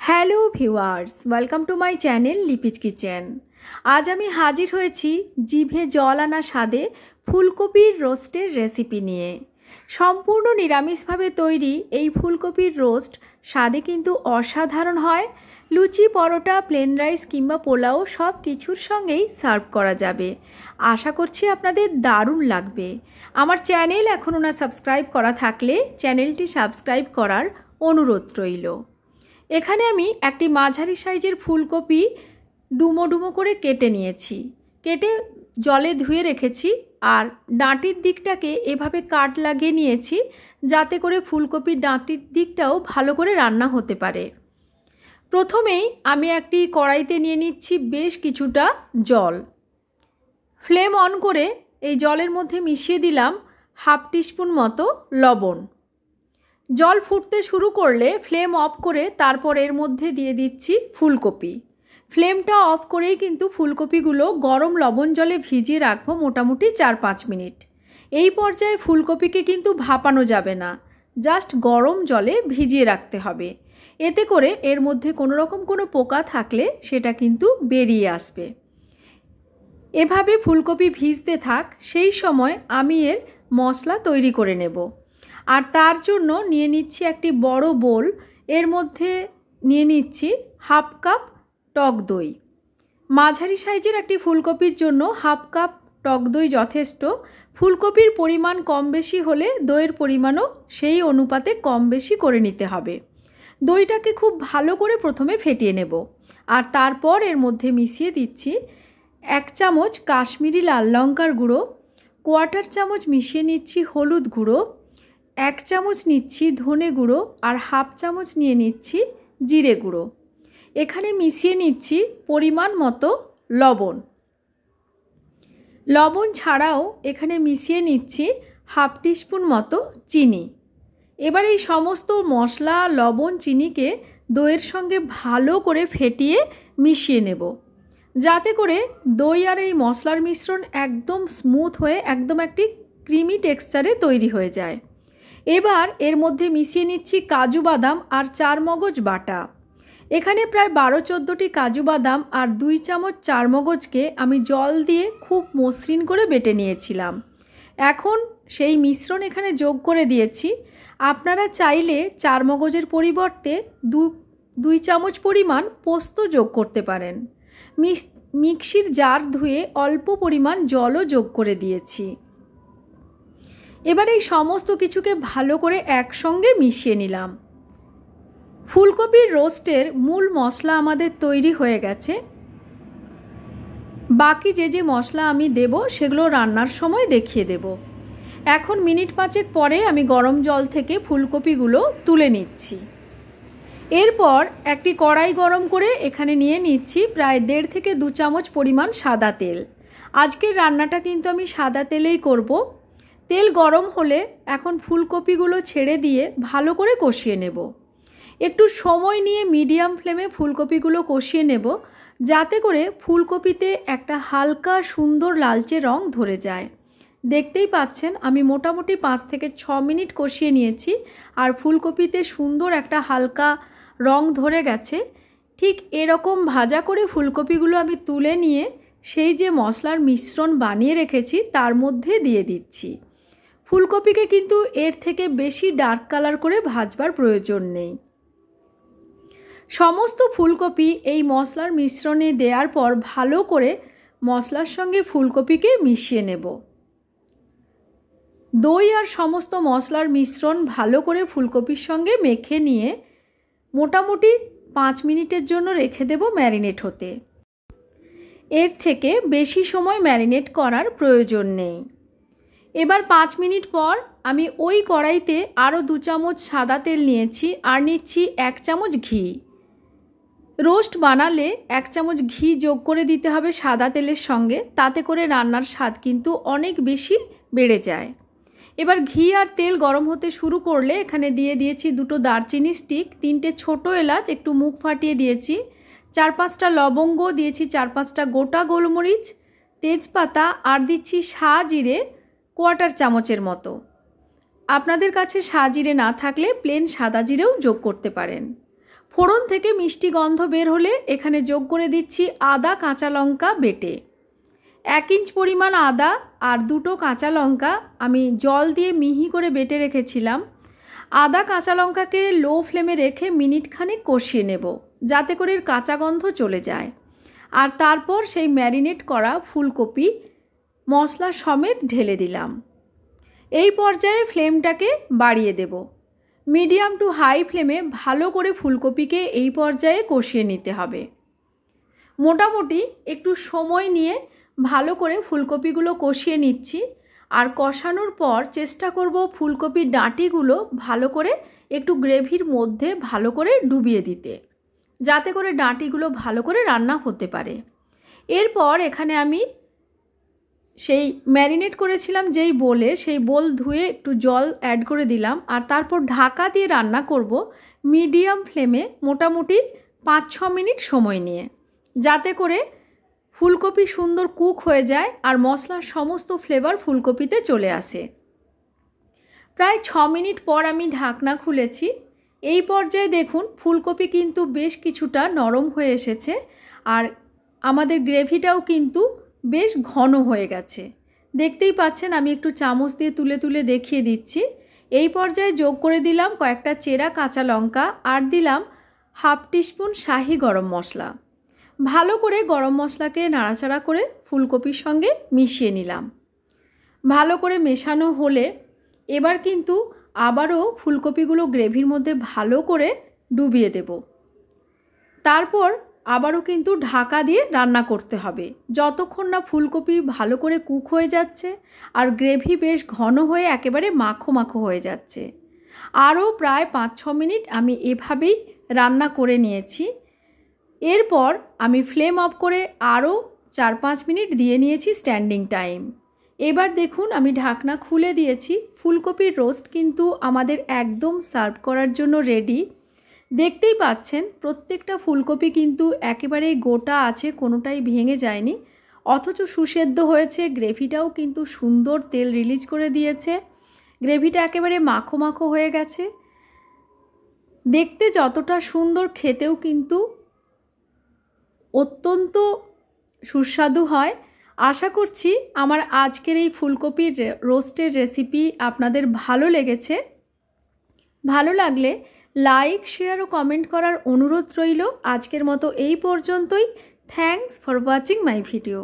Hello viewers, welcome to my channel Lipi's kitchen. আজ আমি হাজির হয়েছি জিভে জল আনা স্বাদে ফুলকপির রোস্টের রেসিপি নিয়ে। সম্পূর্ণ নিরামিষভাবে তৈরি এই ফুলকপির রোস্ট স্বাদে কিন্তু অসাধারণ হয়। লুচি, পরোটা প্লেন রাইস কিংবা পোলাও সব কিছুর সঙ্গেই সার্ভ করা যাবে। আশা করছি আপনাদের দারুণ লাগবে। আমার চ্যানেল এখনও না সাবস্ক্রাইব করা থাকলে চ্যানেলটি সাবস্ক্রাইব করার অনুরোধ রইল। এখানে আমি একটি মাঝারি সাইজের ফুলকপি ডুমো ডুমো করে কেটে নিয়েছি। কেটে জলে ধুয়ে রেখেছি আর ডাঁটির দিকটাকে এভাবে কাট লাগিয়ে নিয়েছি যাতে করে ফুলকপির ডাঁটির দিকটাও ভালো করে রান্না হতে পারে। প্রথমেই আমি একটি কড়াইতে নিয়ে নিচ্ছি বেশ কিছুটা জল। ফ্লেম অন করে এই জলের মধ্যে মিশিয়ে দিলাম হাফ টিস্পুন মতো লবণ। জল ফুটতে শুরু করলে ফ্লেম অফ করে তারপর এর মধ্যে দিয়ে দিচ্ছি ফুলকপি। ফ্লেমটা অফ করেই কিন্তু ফুলকপিগুলো গরম লবণ জলে ভিজিয়ে রাখব মোটামুটি চার পাঁচ মিনিট। এই পর্যায়ে ফুলকপিকে কিন্তু ভাপানো যাবে না, জাস্ট গরম জলে ভিজিয়ে রাখতে হবে। এতে করে এর মধ্যে কোনো রকম কোনো পোকা থাকলে সেটা কিন্তু বেরিয়ে আসবে। এভাবে ফুলকপি ভিজতে থাক, সেই সময় আমি এর মশলা তৈরি করে নেব। আর তার জন্য নিয়ে নিচ্ছি একটি বড় বোল। এর মধ্যে নিয়ে নিচ্ছি হাফ কাপ টক দই। মাঝারি সাইজের একটি ফুলকপির জন্য হাফ কাপ টক দই যথেষ্ট। ফুলকপির পরিমাণ কম বেশি হলে দইয়ের পরিমাণও সেই অনুপাতে কম বেশি করে নিতে হবে। দইটাকে খুব ভালো করে প্রথমে ফেটিয়ে নেব। আর তারপর এর মধ্যে মিশিয়ে দিচ্ছি এক চামচ কাশ্মীরি লাল লঙ্কার গুঁড়ো কোয়াটার চামচ মিশিয়ে নিচ্ছি হলুদ গুঁড়ো এক চামচ নিচ্ছি ধনে গুঁড়ো আর হাফ চামচ নিয়ে নিচ্ছি জিরে গুঁড়ো। এখানে মিশিয়ে নিচ্ছি পরিমাণ মতো লবণ। লবণ ছাড়াও এখানে মিশিয়ে নিচ্ছি হাফ টিস্পুন মতো চিনি। এবার এই সমস্ত মশলা, লবণ, চিনিকে দইয়ের সঙ্গে ভালো করে ফেটিয়ে মিশিয়ে নেব। যাতে করে দই আর এই মশলার মিশ্রণ একদম স্মুথ হয়ে একদম একটি ক্রিমি টেক্সচারে তৈরি হয়ে যায়। এবার এর মধ্যে মিশিয়ে নিচ্ছি কাজু বাদাম আর চার মগজ বাটা। এখানে প্রায় বারো চোদ্দোটি কাজু বাদাম আর দুই চামচ চার মগজকে আমি জল দিয়ে খুব মসৃণ করে বেটে নিয়েছিলাম। এখন সেই মিশ্রণ এখানে যোগ করে দিয়েছি। আপনারা চাইলে চার মগজের পরিবর্তে দু, দুই চামচ পরিমাণ পোস্ত যোগ করতে পারেন। মিক্সির জার ধুয়ে অল্প পরিমাণ জলও যোগ করে দিয়েছি। এবার এই সমস্ত কিছুকে ভালো করে একসঙ্গে মিশিয়ে নিলাম। ফুলকপির রোস্টের মূল মশলা আমাদের তৈরি হয়ে গেছে। বাকি যে যে মশলা আমি দেব, সেগুলো রান্নার সময় দেখিয়ে দেব। এখন মিনিট পাঁচেক পরে আমি গরম জল থেকে ফুলকপিগুলো তুলে নিচ্ছি। এরপর একটি কড়াই গরম করে এখানে নিয়ে নিচ্ছি প্রায় দেড় থেকে দু চামচ পরিমাণ সাদা তেল। আজকের রান্নাটা কিন্তু আমি সাদা তেলেই করব। তেল গরম হলে এখন ফুলকপিগুলো ছেড়ে দিয়ে ভালো করে কষিয়ে নেব। একটু সময় নিয়ে মিডিয়াম ফ্লেমে ফুলকপিগুলো কষিয়ে নেব, যাতে করে ফুলকপিতে একটা হালকা সুন্দর লালচে রং ধরে যায়। দেখতেই পাচ্ছেন, আমি মোটামুটি পাঁচ থেকে ছ মিনিট কষিয়ে নিয়েছি আর ফুলকপিতে সুন্দর একটা হালকা রং ধরে গেছে। ঠিক এরকম ভাজা করে ফুলকপিগুলো আমি তুলে নিয়ে সেই যে মশলার মিশ্রণ বানিয়ে রেখেছি, তার মধ্যে দিয়ে দিচ্ছি। ফুলকপিকে কিন্তু এর থেকে বেশি ডার্ক কালার করে ভাজবার প্রয়োজন নেই। সমস্ত ফুলকপি এই মশলার মিশ্রণে দেওয়ার পর ভালো করে মশলার সঙ্গে ফুলকপিকে মিশিয়ে নেব। দই আর সমস্ত মশলার মিশ্রণ ভালো করে ফুলকপির সঙ্গে মেখে নিয়ে মোটামুটি পাঁচ মিনিটের জন্য রেখে দেব ম্যারিনেট হতে। এর থেকে বেশি সময় ম্যারিনেট করার প্রয়োজন নেই। এবার পাঁচ মিনিট পর আমি ওই কড়াইতে আরও দু চামচ সাদা তেল নিয়েছি আর নিচ্ছি এক চামচ ঘি। রোস্ট বানালে এক চামচ ঘি যোগ করে দিতে হবে সাদা তেলের সঙ্গে, তাতে করে রান্নার স্বাদ কিন্তু অনেক বেশি বেড়ে যায়। এবার ঘি আর তেল গরম হতে শুরু করলে এখানে দিয়ে দিয়েছি দুটো দারচিনি স্টিক, তিনটে ছোট এলাচ, একটু মুখ ফাটিয়ে দিয়েছি, চার পাঁচটা লবঙ্গ, দিয়েছি চার পাঁচটা গোটা গোলমরিচ, তেজপাতা, আর দিচ্ছি সা জিরে কোয়াটার চামচের মতো। আপনাদের কাছে সা জিরে না থাকলে প্লেন সাদা জিরেও যোগ করতে পারেন। ফোড়ন থেকে মিষ্টি গন্ধ বের হলে এখানে যোগ করে দিচ্ছি আদা, কাঁচা লঙ্কা বেটে। এক ইঞ্চ পরিমাণ আদা আর দুটো কাঁচা লঙ্কা আমি জল দিয়ে মিহি করে বেটে রেখেছিলাম। আদা, কাঁচা লঙ্কাকে লো ফ্লেমে রেখে মিনিটখানেক কষিয়ে নেব যাতে করে কাঁচা গন্ধ চলে যায়। আর তারপর সেই ম্যারিনেট করা ফুলকপি মশলা সমেত ঢেলে দিলাম। এই পর্যায়ে ফ্লেমটাকে বাড়িয়ে দেব। মিডিয়াম টু হাই ফ্লেমে ভালো করে ফুলকপিকে এই পর্যায়ে কষিয়ে নিতে হবে। মোটামুটি একটু সময় নিয়ে ভালো করে ফুলকপিগুলো কষিয়ে নিচ্ছি আর কষানোর পর চেষ্টা করব ফুলকপির ডাঁটিগুলো ভালো করে একটু গ্রেভির মধ্যে ভালো করে ডুবিয়ে দিতে, যাতে করে ডাঁটিগুলো ভালো করে রান্না হতে পারে। এরপর এখানে আমি সেই ম্যারিনেট করেছিলাম যেই বলে, সেই বোল ধুয়ে একটু জল অ্যাড করে দিলাম। আর তারপর ঢাকা দিয়ে রান্না করব মিডিয়াম ফ্লেমে মোটামুটি পাঁচ ছ মিনিট সময় নিয়ে। যাতে করে ফুলকপি সুন্দর কুক হয়ে যায় আর মশলার সমস্ত ফ্লেভার ফুলকপিতে চলে আসে। প্রায় ছ মিনিট পর আমি ঢাকনা খুলেছি। এই পর্যায়ে দেখুন, ফুলকপি কিন্তু বেশ কিছুটা নরম হয়ে এসেছে। আর আমাদের গ্রেভিটাও কিন্তু বেশ ঘন হয়ে গেছে। দেখতেই পাচ্ছেন, আমি একটু চামচ দিয়ে তুলে তুলে দেখিয়ে দিচ্ছি। এই পর্যায়ে যোগ করে দিলাম কয়েকটা চেরা কাঁচা লঙ্কা আর দিলাম হাফ টিস্পুন শাহি গরম মশলা। ভালো করে গরম মশলাকে নাড়াচাড়া করে ফুলকপির সঙ্গে মিশিয়ে নিলাম। ভালো করে মেশানো হলে এবার কিন্তু আবারও ফুলকপিগুলো গ্রেভির মধ্যে ভালো করে ডুবিয়ে দেব। তারপর আবারও কিন্তু ঢাকা দিয়ে রান্না করতে হবে। যতক্ষণ না ফুলকপি ভালো করে কুক হয়ে যাচ্ছে আর গ্রেভি বেশ ঘন হয়ে একেবারে মাখো মাখো হয়ে যাচ্ছে। আরও প্রায় পাঁচ ছ মিনিট আমি এভাবেই রান্না করে নিয়েছি। এরপর আমি ফ্লেম অফ করে আরও চার পাঁচ মিনিট দিয়ে নিয়েছি স্ট্যান্ডিং টাইম। এবার দেখুন আমি ঢাকনা খুলে দিয়েছি। ফুলকপির রোস্ট কিন্তু আমাদের একদম সার্ভ করার জন্য রেডি। দেখতেই পাচ্ছেন, প্রত্যেকটা ফুলকপি কিন্তু একেবারেই গোটা আছে, কোনোটাই ভেঙে যায়নি। অথচ সুসেদ্ধ হয়েছে, গ্রেভিটাও কিন্তু সুন্দর তেল রিলিজ করে দিয়েছে। গ্রেভিটা একেবারে মাখো মাখো হয়ে গেছে। দেখতে যতটা সুন্দর খেতেও কিন্তু অত্যন্ত সুস্বাদু হয়। আশা করছি আমার আজকের এই ফুলকপির রোস্টের রেসিপি আপনাদের ভালো লেগেছে। ভালো লাগলে লাইক, শেয়ার ও কমেন্ট করার অনুরোধ রইল। আজকের মতো এই পর্যন্তই। Thanks for watching my video.